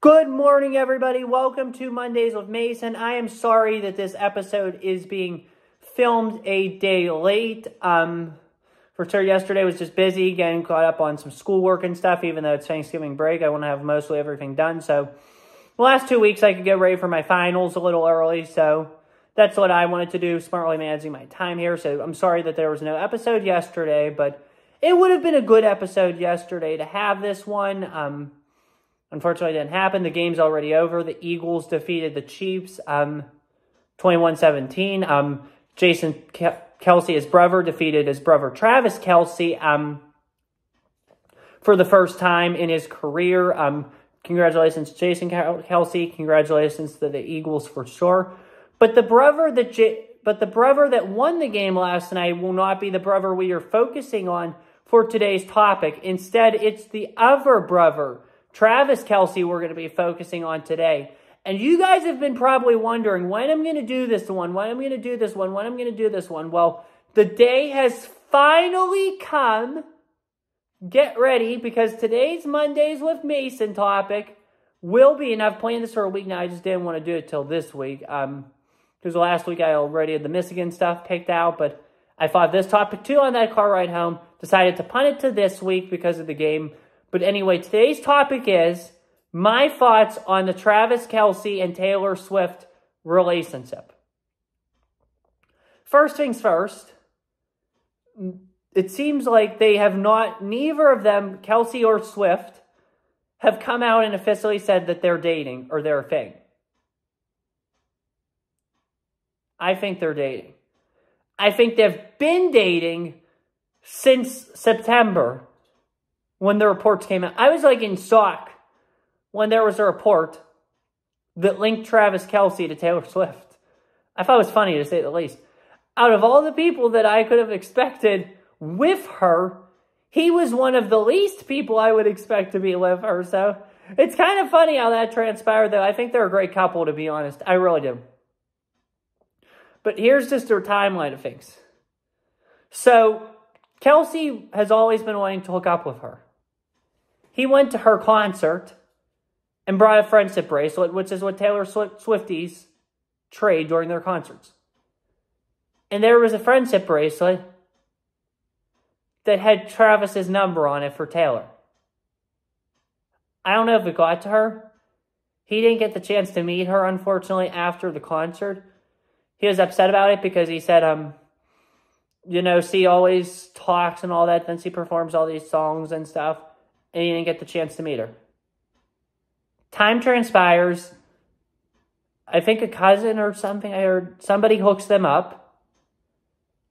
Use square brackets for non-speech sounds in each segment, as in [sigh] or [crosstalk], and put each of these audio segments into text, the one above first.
Good morning, everybody. Welcome to Mondays with Mason. I am sorry that this episode is being filmed a day late. Um, for sure, yesterday was just busy getting caught up on some schoolwork and stuff. Even though it's Thanksgiving break, I want to have mostly everything done. So, the last two weeks I could get ready for my finals a little early. So, that's what I wanted to do, smartly managing my time here. So, I'm sorry that there was no episode yesterday, but it would have been a good episode yesterday to have this one. Um, unfortunately, it didn't happen. The game's already over. The Eagles defeated the Chiefs um, 21 17. Um, Jason Kelce, his brother, defeated his brother Travis Kelce um, for the first time in his career. Um, congratulations, Jason Kelce. Congratulations to the Eagles for sure. But the brother that J- but the brother that won the game last night will not be the brother we are focusing on for today's topic. Instead, it's the other brother, Travis Kelce, we're going to be focusing on today. And you guys have been probably wondering when I'm going to do this one, when I'm going to do this one, when I'm going to do this one. Well, the day has finally come. Get ready because today's Mondays with Mason topic will be, and I've planned this for a week now. I just didn't want to do it till this week. Um, because last week I already had the Michigan stuff picked out, but I thought this topic too on that car ride home. Decided to punt it to this week because of the game. But anyway, today's topic is my thoughts on the Travis Kelce and Taylor Swift relationship. First things first, it seems like they have not, neither of them, Kelce or Swift, have come out and officially said that they're dating or they're a thing. I think they're dating. I think they've been dating since September when the reports came out. I was like in shock when there was a report that linked Travis Kelce to Taylor Swift. I thought it was funny to say the least. Out of all the people that I could have expected with her, he was one of the least people I would expect to be with her. So it's kind of funny how that transpired, though. I think they're a great couple, to be honest. I really do. But here's just their timeline of things. So, Kelce has always been wanting to hook up with her. He went to her concert and brought a friendship bracelet, which is what Taylor Swifties trade during their concerts. And there was a friendship bracelet that had Travis's number on it for Taylor. I don't know if it got to her. He didn't get the chance to meet her, unfortunately, after the concert he was upset about it because he said, um, you know, she always talks and all that, then she performs all these songs and stuff, and he didn't get the chance to meet her. Time transpires. I think a cousin or something, I heard somebody hooks them up,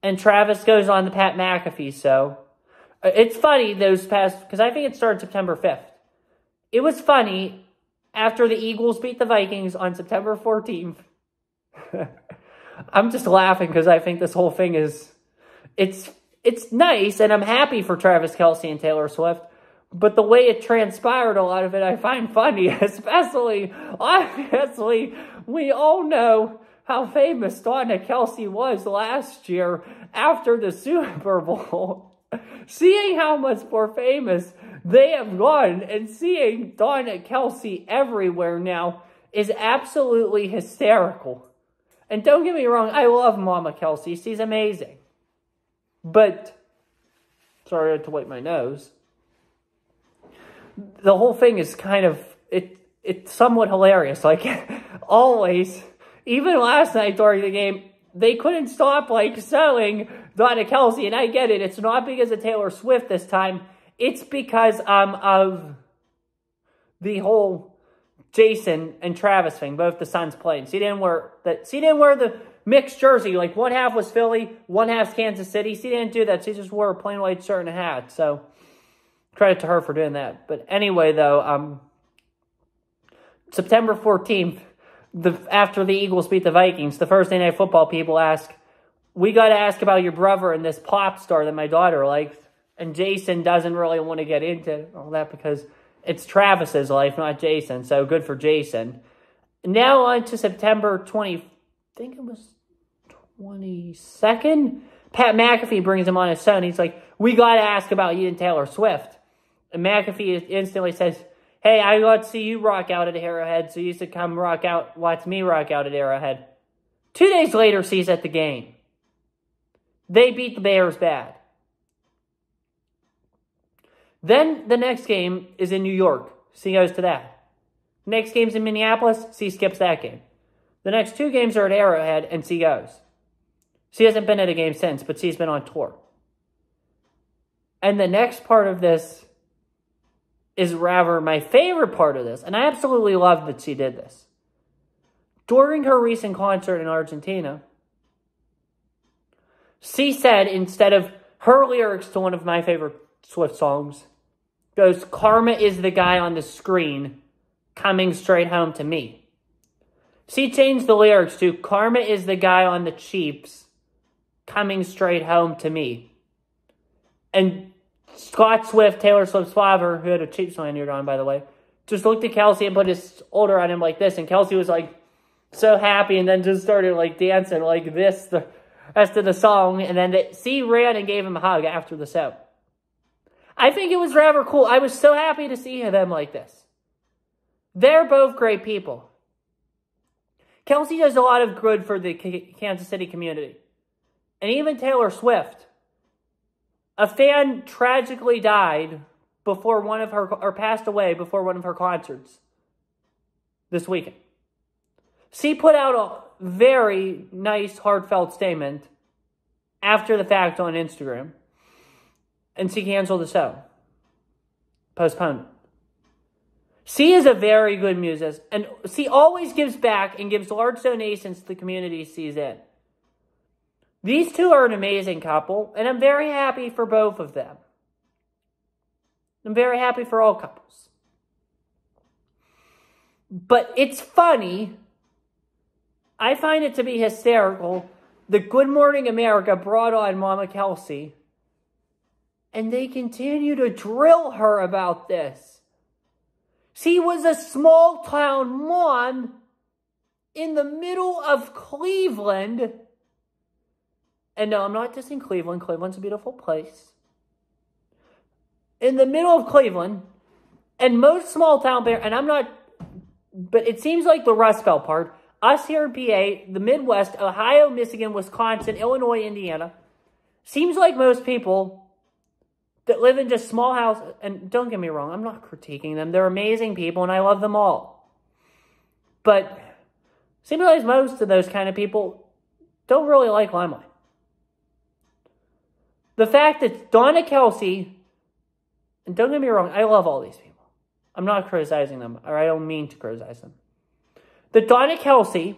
and Travis goes on the Pat McAfee show. Uh, it's funny those past, because I think it started September 5th. It was funny after the Eagles beat the Vikings on September 14th. [laughs] I'm just laughing because I think this whole thing is it's it's nice and I'm happy for Travis Kelce and Taylor Swift. But the way it transpired, a lot of it I find funny, [laughs] especially obviously we all know how famous Donna Kelce was last year after the Super [laughs] Bowl. seeing how much more famous they have gone and seeing Donna Kelce everywhere now is absolutely hysterical. And don't get me wrong, I love Mama Kelce. She's amazing. But, sorry I had to wipe my nose. The whole thing is kind of, it it's somewhat hilarious. Like, [laughs] always, even last night during the game, they couldn't stop, like, selling Donna Kelce. And I get it. It's not because of Taylor Swift this time. It's because um, of the whole Jason and Travis thing, both the sons played. She didn't wear that. She didn't wear the mixed jersey. Like one half was Philly, one half Kansas City. She didn't do that. She just wore a plain white shirt and a hat. So credit to her for doing that. But anyway, though, um, September fourteenth, the after the Eagles beat the Vikings, the Thursday night football people ask, "We got to ask about your brother and this pop star that my daughter likes." And Jason doesn't really want to get into all that because it's Travis's life, not Jason. So good for Jason. Now on to September 20, I think it was 22nd. Pat McAfee brings him on his son. He's like, we got to ask about you and Taylor Swift. McAfee instantly says, Hey, I got to see you rock out at Arrowhead, so you should come rock out, watch me rock out at Arrowhead. Two days later, C's at the game. They beat the Bears bad. Then the next game is in New York. C goes to that. Next game's in Minneapolis. C skips that game. The next two games are at Arrowhead, and C goes. C hasn't been at a game since, but C's been on tour. And the next part of this is rather my favorite part of this, and I absolutely love that she did this. During her recent concert in Argentina, she said instead of her lyrics to one of my favorite Swift songs, goes, Karma is the guy on the screen coming straight home to me. She changed the lyrics to Karma is the guy on the Chiefs coming straight home to me. And Scott Swift, Taylor Swift's father, who had a Chiefs lanyard on, by the way, just looked at Kelce and put his shoulder on him like this. And Kelce was like so happy and then just started like dancing like this the rest of the song. And then the, C ran and gave him a hug after the show. I think it was rather cool. I was so happy to see them like this. They're both great people. Kelce does a lot of good for the Kansas City community. And even Taylor Swift. A fan tragically died before one of her, or passed away before one of her concerts this weekend. She put out a very nice, heartfelt statement after the fact on Instagram, and she canceled the show, postponed. She is a very good musician, and she always gives back and gives large donations to the community she's in. These two are an amazing couple, and I'm very happy for both of them. I'm very happy for all couples. But it's funny. I find it to be hysterical. The Good Morning America brought on Mama Kelce, and they continue to drill her about this. She was a small town mom in the middle of Cleveland. And no, I'm not just in Cleveland. Cleveland's a beautiful place. In the middle of Cleveland, and most small town, there and I'm not, but it seems like the Rust Belt part, us here in PA, the Midwest, Ohio, Michigan, Wisconsin, Illinois, Indiana, seems like most people that live in just small houses. And don't get me wrong, I'm not critiquing them. They're amazing people and I love them all. But seems like most of those kind of people don't really like Limelight. The fact that Donna Kelce, and don't get me wrong, I love all these people. I'm not criticizing them, or I don't mean to criticize them. That Donna Kelce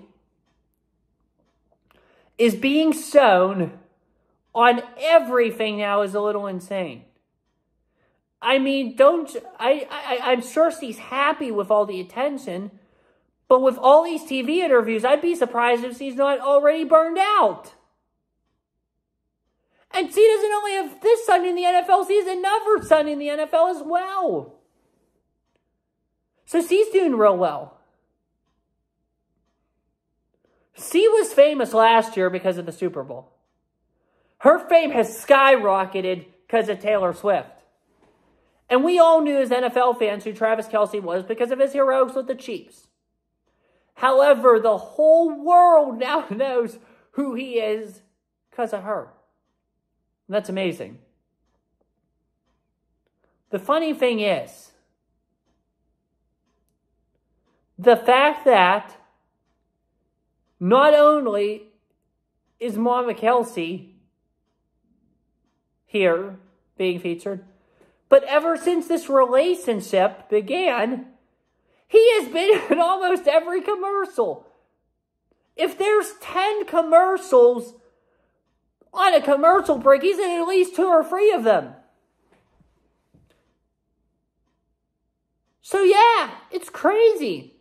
is being shown on everything now is a little insane. I mean, don't I, I I'm sure she's happy with all the attention, but with all these TV interviews, I'd be surprised if she's not already burned out. And she doesn't only have this son in the NFL, she has another son in the NFL as well. So she's doing real well. She was famous last year because of the Super Bowl. Her fame has skyrocketed because of Taylor Swift. And we all knew as NFL fans who Travis Kelce was because of his heroics with the Chiefs. However, the whole world [laughs] now knows who he is because of her. That's amazing. The funny thing is, the fact that not only is Mama Kelce here being featured, but ever since this relationship began, he has been [laughs] in almost every commercial. If there's 10 commercials on a commercial break, he's in at least two or three of them. So, yeah, it's crazy.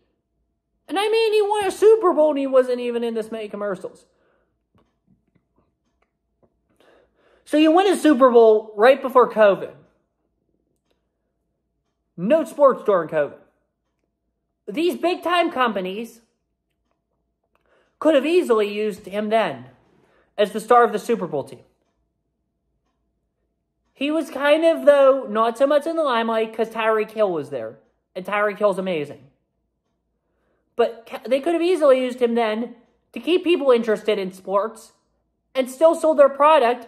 And I mean, he won a Super Bowl and he wasn't even in this many commercials. So, you win a Super Bowl right before COVID. No sports during COVID. These big time companies could have easily used him then as the star of the Super Bowl team. He was kind of, though, not so much in the limelight because Tyreek Hill was there and Tyreek Hill's amazing. But they could have easily used him then to keep people interested in sports and still sold their product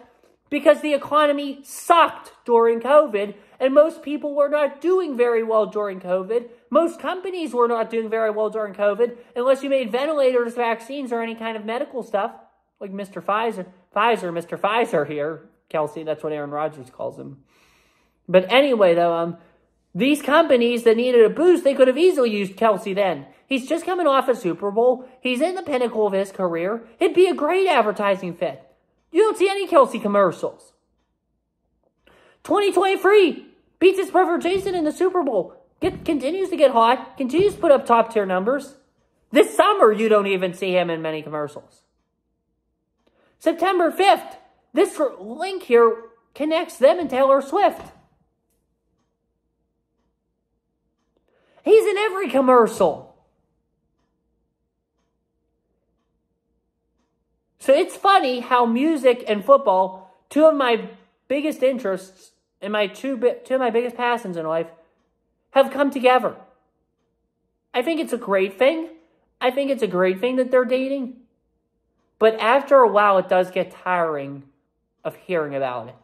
because the economy sucked during COVID and most people were not doing very well during COVID. Most companies were not doing very well during COVID unless you made ventilators, vaccines, or any kind of medical stuff like Mr. Pfizer, Pfizer, Mr. Pfizer here, Kelce. That's what Aaron Rodgers calls him. But anyway, though, um, these companies that needed a boost, they could have easily used Kelce then. He's just coming off a Super Bowl. He's in the pinnacle of his career. It'd be a great advertising fit. You don't see any Kelce commercials. 2023 beats his brother Jason in the Super Bowl. Get, continues to get hot. Continues to put up top tier numbers. This summer, you don't even see him in many commercials. September 5th, this link here connects them and Taylor Swift. He's in every commercial. So it's funny how music and football, two of my biggest interests and my two, two of my biggest passions in life, have come together. I think it's a great thing. I think it's a great thing that they're dating. But after a while, it does get tiring of hearing about it.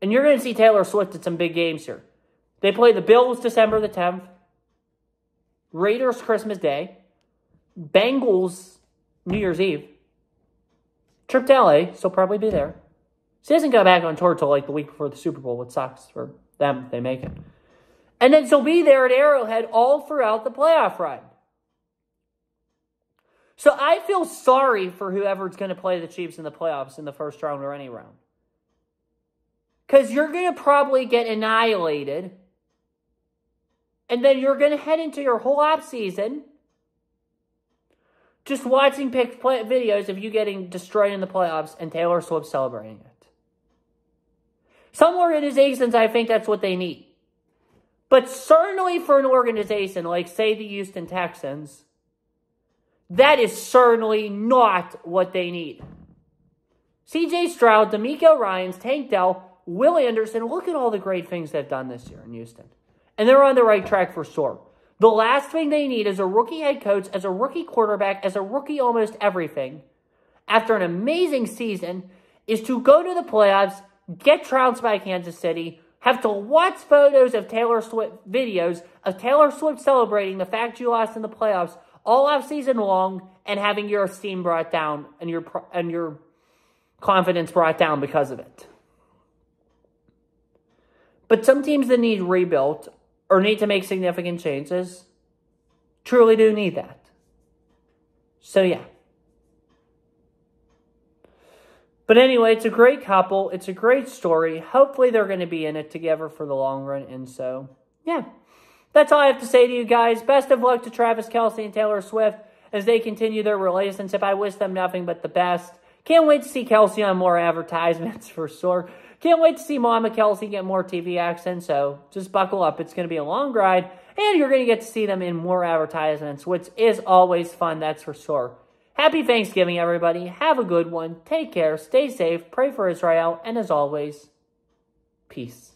And you're going to see Taylor Swift at some big games here. They play the Bills December the 10th, Raiders Christmas Day, Bengals New Year's Eve, trip to LA, so probably be there. She doesn't go back on tour till like the week before the Super Bowl, which sucks for them if they make it. And then she'll be there at Arrowhead all throughout the playoff run. So I feel sorry for whoever's going to play the Chiefs in the playoffs in the first round or any round. Because you're going to probably get annihilated. And then you're going to head into your whole off season just watching pick play- videos of you getting destroyed in the playoffs and Taylor Swift celebrating it. Some organizations, I think that's what they need. But certainly for an organization like, say, the Houston Texans, that is certainly not what they need. CJ Stroud, DeMeco Ryans, Tank Dell, Will Anderson, look at all the great things they've done this year in Houston. And they're on the right track for sure. The last thing they need is a rookie head coach, as a rookie quarterback, as a rookie almost everything, after an amazing season, is to go to the playoffs, get trounced by Kansas City, have to watch photos of Taylor Swift videos of Taylor Swift celebrating the fact you lost in the playoffs all off season long, and having your esteem brought down and your and your confidence brought down because of it. But some teams that need rebuilt or need to make significant changes truly do need that. So, yeah. But anyway, it's a great couple. It's a great story. Hopefully, they're going to be in it together for the long run. And so, yeah. That's all I have to say to you guys. Best of luck to Travis Kelce and Taylor Swift as they continue their relationship. I wish them nothing but the best. Can't wait to see Kelce on more advertisements [laughs] for sure. Can't wait to see Mama Kelce get more TV action, so just buckle up. It's going to be a long ride, and you're going to get to see them in more advertisements, which is always fun, that's for sure. Happy Thanksgiving, everybody. Have a good one. Take care. Stay safe. Pray for Israel. And as always, peace.